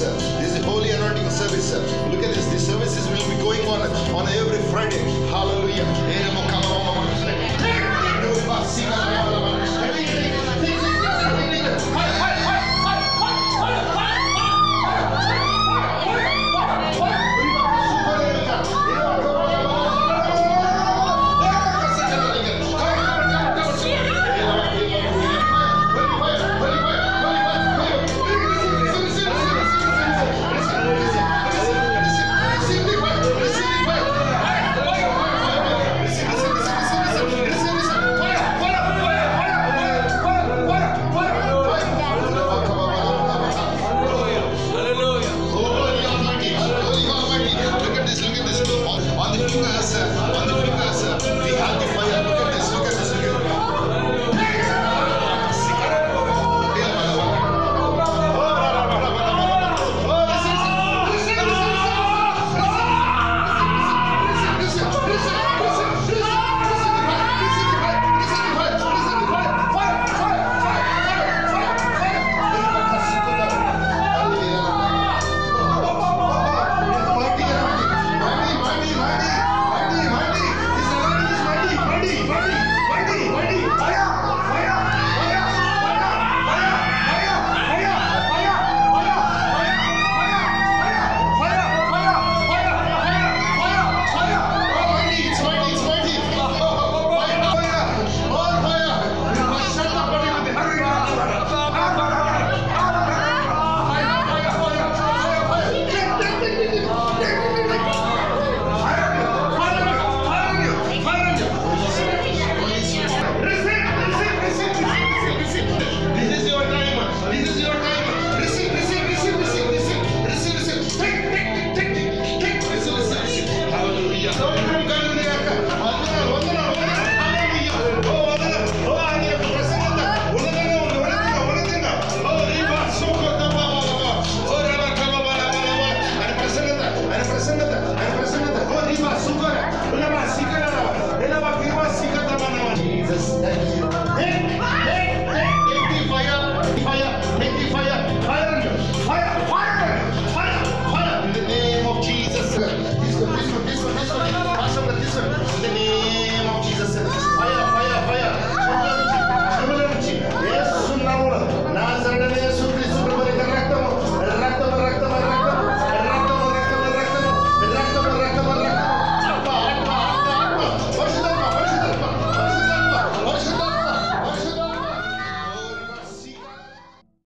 This is the holy anointing service. Look at this. These services will be going on on every Friday. Hallelujah.